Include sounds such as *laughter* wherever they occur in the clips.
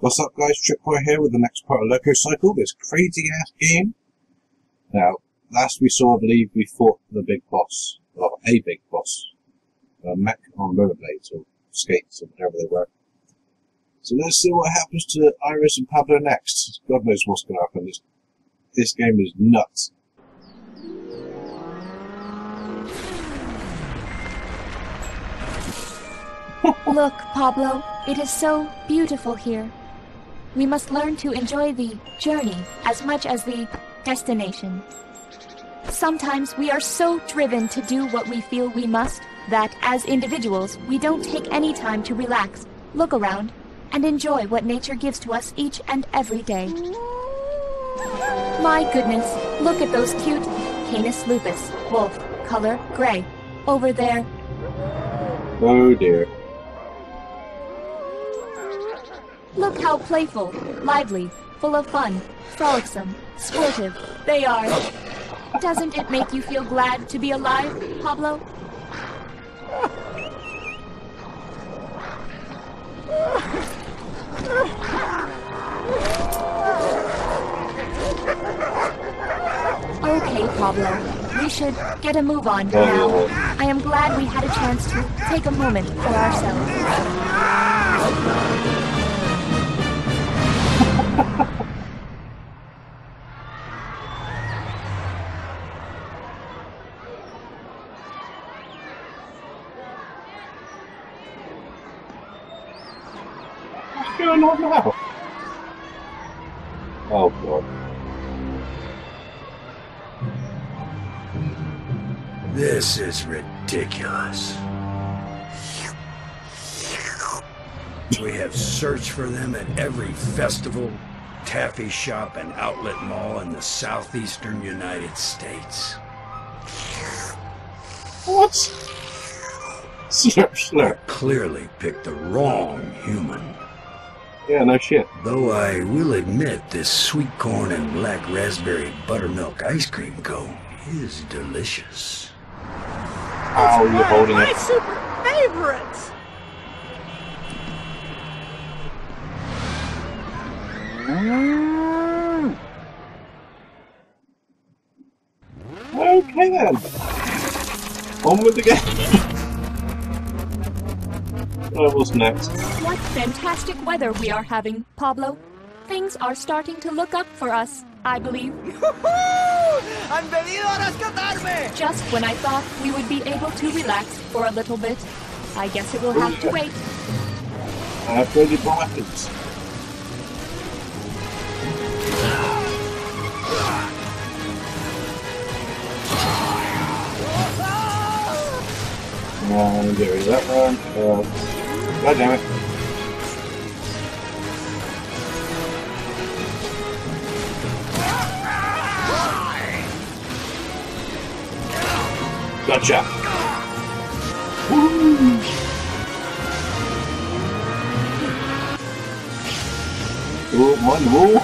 What's up guys, Tripwire here with the next part of LocoCycle, this crazy ass game. Now, last we saw, I believe, we fought the big boss, or a big boss, a mech on rollerblades, or skates, or whatever they were. So let's see what happens to Iris and Pablo next. God knows what's going to happen. This, this game is nuts. Look, Pablo, it is so beautiful here. We must learn to enjoy the journey as much as the destination. Sometimes we are so driven to do what we feel we must that as individuals we don't take any time to relax, look around, and enjoy what nature gives to us each and every day. My goodness, look at those cute Canis lupus, wolf, color gray, over there. Oh dear. Look how playful, lively, full of fun, frolicsome, sportive they are. Doesn't it make you feel glad to be alive, Pablo? Okay, Pablo. We should get a move on now. I am glad we had a chance to take a moment for ourselves. Oh god. This is ridiculous. We have searched for them at every festival, taffy shop, and outlet mall in the southeastern United States. What? *laughs* Slurp, slurp. Clearly picked the wrong human. Yeah, no shit. Though I will admit this sweet corn and black raspberry buttermilk ice cream cone is delicious. How are you holding My it? super favorites. Okay then. On with the game. *laughs* what's next? What fantastic weather we are having, Pablo. Things are starting to look up for us, I believe. ¡Han venido a rescatarme! Just when I thought we would be able to relax for a little bit. I guess it will have to wait. I have ready my weapons. Uh, get rid of that one. God damn it. Gotcha. Woo! Oh, one more.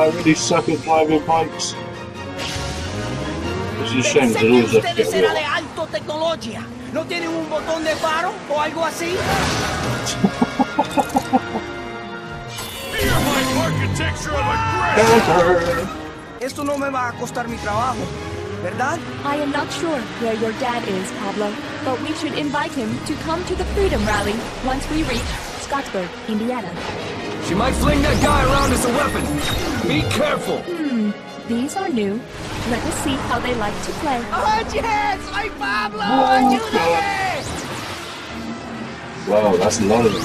I really suck at driving bikes. It's a shame Pensé that que always have to get eran de real. alto tecnología. ¿No tienen un botón de faro o algo así? Esto no me va a costar mi trabajo, ¿verdad? I am not sure where your dad is, Pablo, but we should invite him to come to the Freedom Rally once we reach Scottsburg, Indiana. She might fling that guy around as a weapon. Be careful. Hmm, These are new. Let us see how they like to play. ¡Oye! ¡Soy Pablo! Oh, ¡Ayúdame! Wow, that's a lot of them.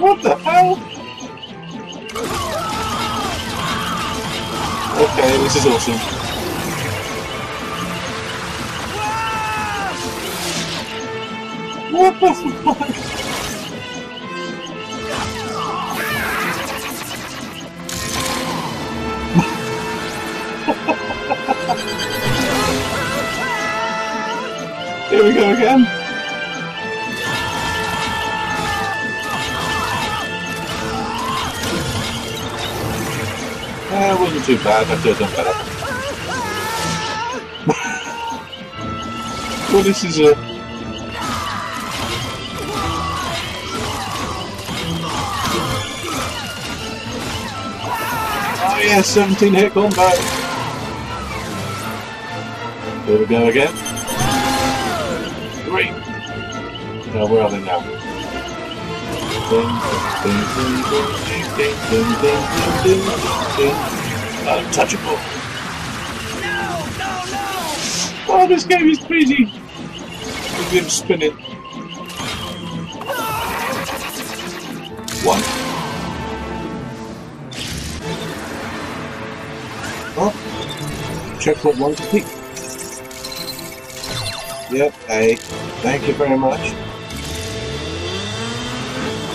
What the hell? Okay, this is awesome. What the fuck? Here we go again. Eh, it wasn't too bad. I could have done better. Well, this is a. Oh yeah, 17 hit combo. Here we go again. No, where are they now? Untouchable. No, no, no! Oh, this game is crazy. Look at him spinning. Oh. One. Oh. Checkpoint one complete. Yep, A. Thank you very much.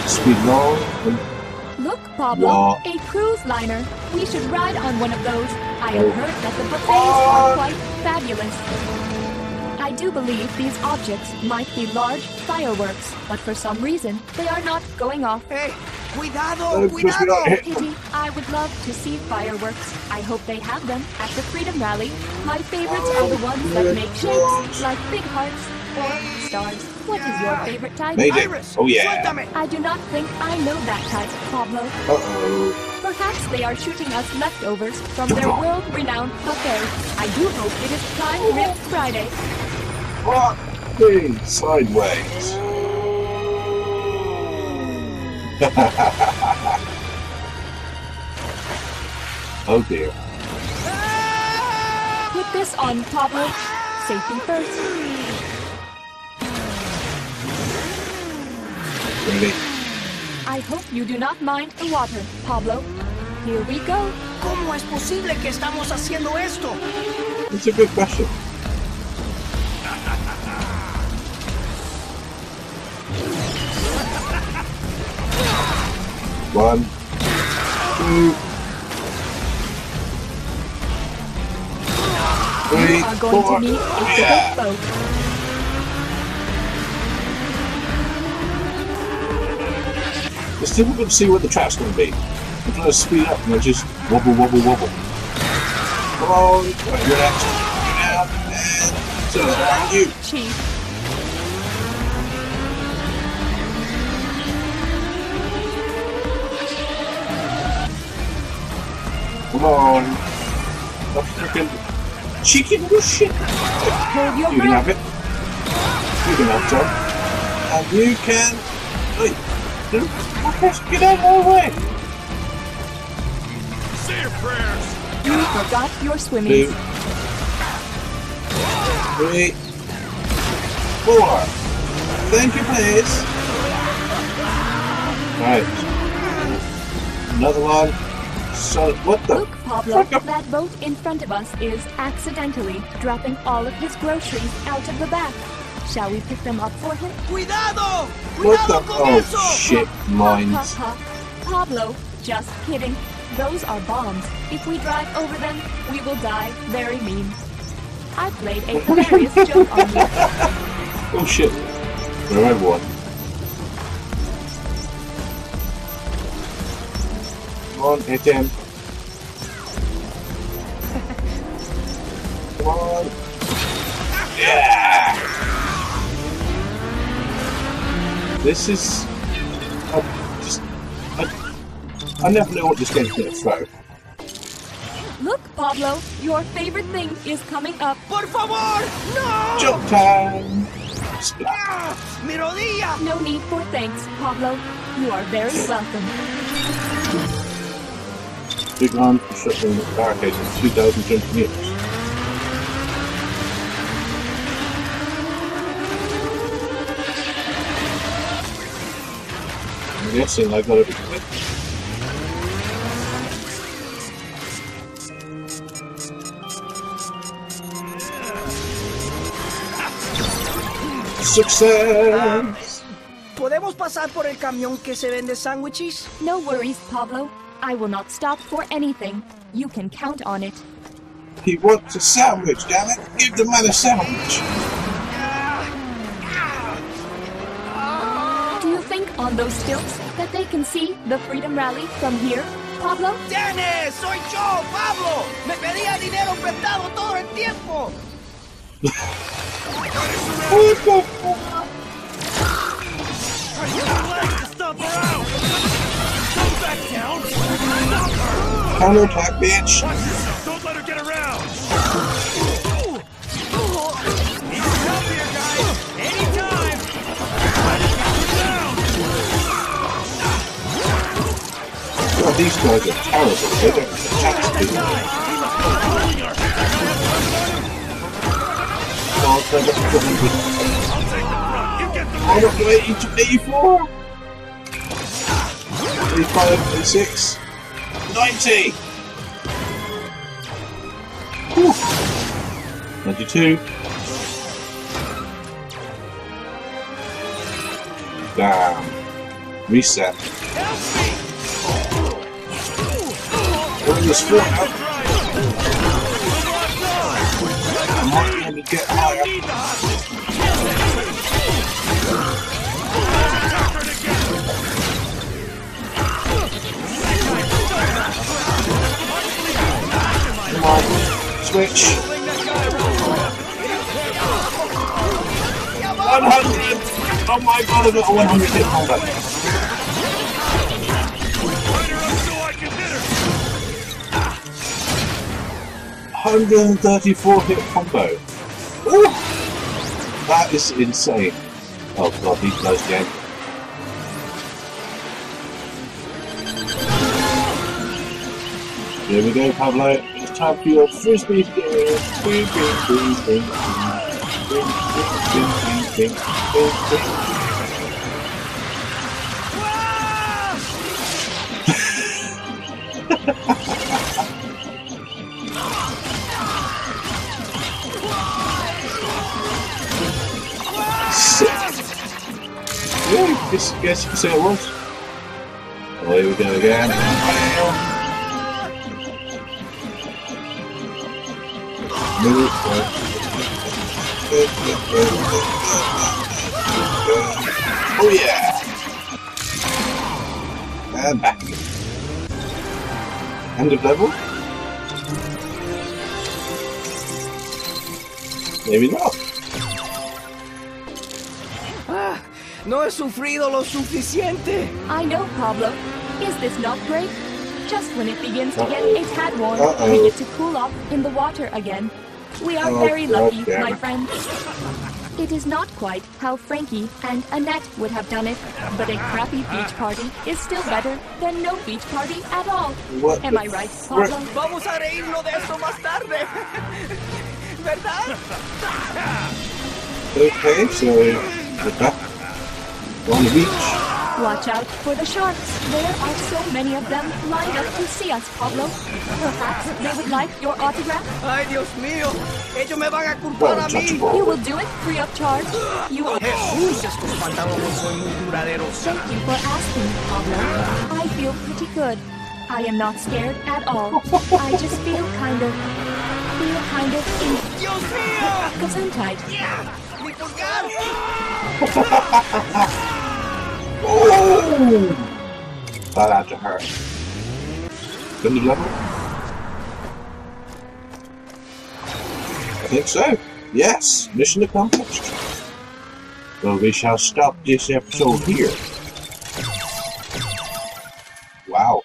Speed long. Look, Pablo, Wow. a cruise liner. We should ride on one of those. I have heard that the buffets are quite fabulous. I do believe these objects might be large fireworks, but for some reason they are not going off. ¡Eh! ¡Cuidado! Because ¡Cuidado! don't Pity, I would love to see fireworks. I hope they have them at the Freedom Rally. My favorites are the ones that make shapes, like big hearts or stars. What is your favorite type? Made it. Iris, Oh yeah. I do not think I know that type, Pablo. Uh-oh. Perhaps they are shooting us leftovers from their world-renowned buffet. I do hope it is Prime Rib Friday. What? Hey, sideways. *laughs* oh dear. Put this on, Pablo. Safety first. Ready? I hope you do not mind the water, Pablo. Here we go. ¿Cómo es posible que estamos haciendo esto? It's a good question. One, two, three, You are going four. to need a bigger Yeah. boat. It's difficult to see what the track's going to be. I'm trying to speed up and I just wobble, wobble, wobble. Come on, right, you're next. And turn around you. Chief. Come on. The freaking cheeky little shit. Hold your You can have it. You can have some. And you can. Wait. Dude, fuckers, Get out of my way. You forgot your Two. swimming. Three. Four. Thank you, please. Right. Another one. So, what the? Look, Pablo, Fuck up. that boat in front of us is accidentally dropping all of his groceries out of the back. Shall we pick them up for him? ¡Cuidado! What ¡Cuidado the? con Oh, eso! shit, Ha mines. ha. Pablo, just kidding. Those are bombs. If we drive over them, we will die very mean. I played a *laughs* hilarious joke on you. Oh, shit. Remember one. Come on, hit him. Come on. Yeah! This is... I just... I, I never know what this game's going to throw. Look, Pablo, your favorite thing is coming up. ¡Por favor! ¡No! Jump time! Splat. ¡Ah! ¡Mi rodilla! No need for thanks, Pablo. You are very welcome. Big round for shuttling the barricades in 2,000 meters. I'm guessing I got it. Success! ¿Podemos pasar por el camión que se vende sándwiches? No worries, Pablo. I will not stop for anything. You can count on it. He wants a sandwich, damn it! Give the man a sandwich! Do you think on those stilts that they can see the Freedom Rally from here, Pablo? ¡Tienes! ¡Soy yo, Pablo! ¡Me pedía dinero prestado todo el tiempo! *laughs* What the fuck? *laughs* counterattack, bitch. Don't let her get around. Need help here, guys. Anytime. These guys are terrible. They don't attack people. God, they're just fucking good. I don't know 82, 84? 85, 86? 90! Whew. 92. Damn. Reset. Me! What is this for? I We're might be able to get higher. Switch. Fling that guy around! 100! Oh my god, I got a 100 hit up so I can hit her! 134 hit combo. Ooh. That is insane. Oh god, these guys again. Here we go, Pablo. Time for your frisbee game. Bing, bing, bing, bing, bing, bing, bing, bing, bing, bing. Sick. Yeah, guess, guess you can say it was. Oh, here we go again. Oh yeah! And back. End of level? Maybe not. Ah, no he sufrido lo suficiente. I know, Pablo. Is this not great? Just when it begins to get a tad warm, Uh-oh. we get to cool off in the water again. We are Oh, very lucky, God my it. friend. It is not quite how Frankie and Annette would have done it, but a crappy beach party is still better than no beach party at all. What Am I right, frick? Pablo? Vamos a reírnos de esto más tarde. *laughs* ¿Verdad? Okay, so we're back on the beach. Watch out for the sharks. There are so many of them lined up to see us, Pablo. Perhaps they would like your autograph? Ay, Dios mío. Ellos me van a culpar a mí. You will do it free of charge. You are... Jesús, estos pantalones son muy duraderos. Thank you for asking, Pablo. I feel pretty good. I am not scared at all. I just feel kind of... feel kind of in... Dios mío. Gesundheit. Mi pulgar. Oh! That had to hurt. Of level? I think so. Yes, mission accomplished. Well, we shall stop this episode here. Wow.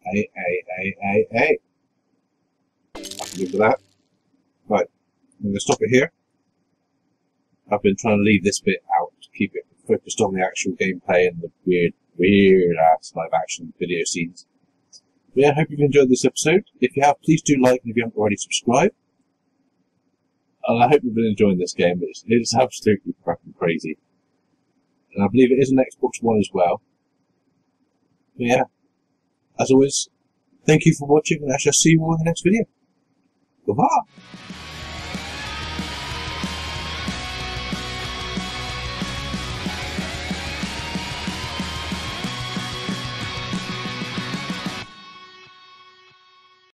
Hey, hey, hey, hey, hey. I can with that. Right, I'm going to stop it here. I've been trying to leave this bit out to keep it focused on the actual gameplay and the weird, weird ass live action video scenes. But yeah, I hope you've enjoyed this episode. If you have, please do like and if you haven't already subscribed. And I hope you've been enjoying this game. It's, it's absolutely fucking crazy. And I believe it is an Xbox One as well. But yeah, as always, thank you for watching and I shall see you all in the next video. Goodbye!